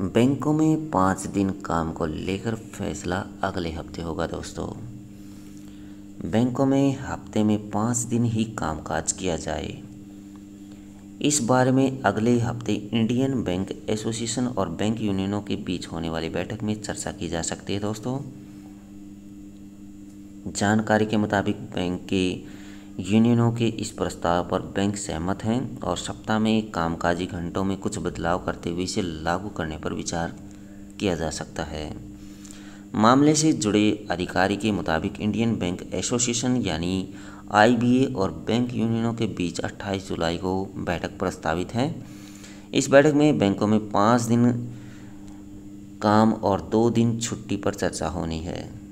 बैंकों में पाँच दिन काम को लेकर फैसला अगले हफ़्ते होगा दोस्तों। बैंकों में हफ़्ते में पाँच दिन ही कामकाज किया जाए। इस बारे में अगले हफ़्ते इंडियन बैंक एसोसिएशन और बैंक यूनियनों के बीच होने वाली बैठक में चर्चा की जा सकती है दोस्तों। जानकारी के मुताबिक बैंक के यूनियनों के इस प्रस्ताव पर बैंक सहमत हैं और सप्ताह में कामकाजी घंटों में कुछ बदलाव करते हुए इसे लागू करने पर विचार किया जा सकता है। मामले से जुड़े अधिकारी के मुताबिक इंडियन बैंक एसोसिएशन यानी आईबीए और बैंक यूनियनों के बीच 28 जुलाई को बैठक प्रस्तावित है। इस बैठक में बैंकों में पाँच दिन काम और दो दिन छुट्टी पर चर्चा होनी है।